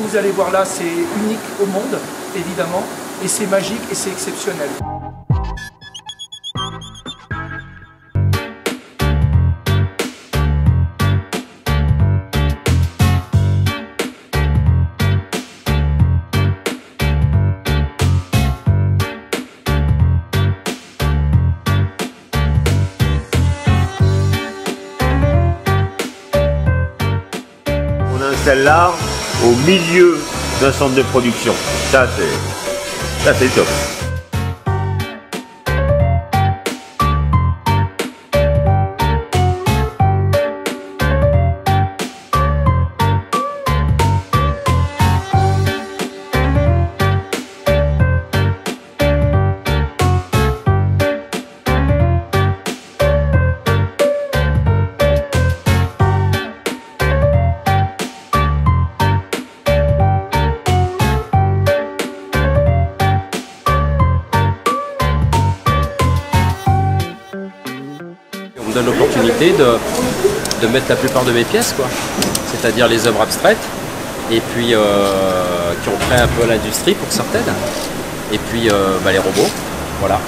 vous allez voir là, c'est unique au monde, évidemment, et c'est magique et c'est exceptionnel. On l'art au milieu d'un centre de production. Ça, c'est, ça, c'est top. Donne l'opportunité de, mettre la plupart de mes pièces, quoi. C'est-à-dire les œuvres abstraites, et puis euh, qui ont trait un peu l'industrie pour certaines, et puis euh, bah, les robots, voilà.